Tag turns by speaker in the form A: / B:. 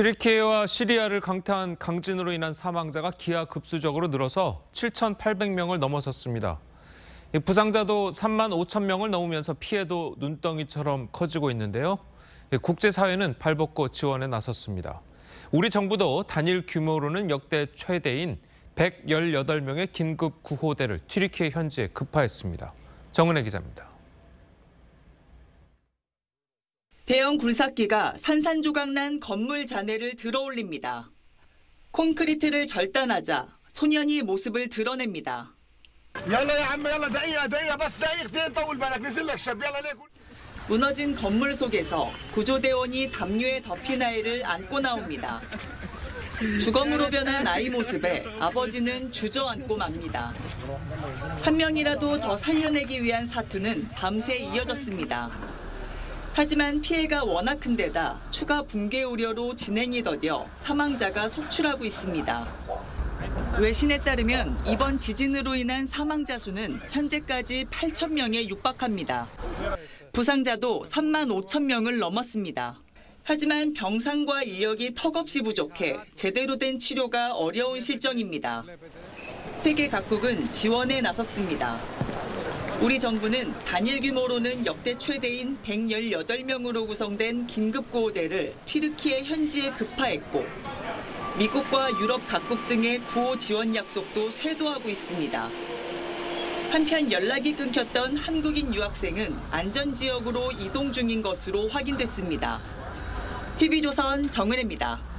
A: 튀르키예와 시리아를 강타한 강진으로 인한 사망자가 기하급수적으로 늘어서 7,800명을 넘어섰습니다. 이 부상자도 3만 5천 명을 넘으면서 피해도 눈덩이처럼 커지고 있는데요. 이 국제사회는 발벗고 지원에 나섰습니다. 우리 정부도 단일 규모로는 역대 최대인 118명의 긴급 구호대를 튀르키예 현지에 급파했습니다. 정은혜 기자입니다.
B: 대형 굴삭기가 산산조각난 건물 잔해를 들어올립니다. 콘크리트를 절단하자 소년이 모습을 드러냅니다. 무너진 건물 속에서 구조대원이 담요에 덮인 아이를 안고 나옵니다. 주검으로 변한 아이 모습에 아버지는 주저앉고 맙니다. 한 명이라도 더 살려내기 위한 사투는 밤새 이어졌습니다. 하지만 피해가 워낙 큰 데다 추가 붕괴 우려로 진행이 더뎌 사망자가 속출하고 있습니다. 외신에 따르면 이번 지진으로 인한 사망자 수는 현재까지 8천 명에 육박합니다. 부상자도 3만 5천 명을 넘었습니다. 하지만 병상과 인력이 턱없이 부족해 제대로 된 치료가 어려운 실정입니다. 세계 각국은 지원에 나섰습니다. 우리 정부는 단일 규모로는 역대 최대인 118명으로 구성된 긴급구호대를 튀르키예 현지에 급파했고 미국과 유럽 각국 등의 구호 지원 약속도 쇄도하고 있습니다. 한편 연락이 끊겼던 한국인 유학생은 안전지역으로 이동 중인 것으로 확인됐습니다. TV조선 정은혜입니다.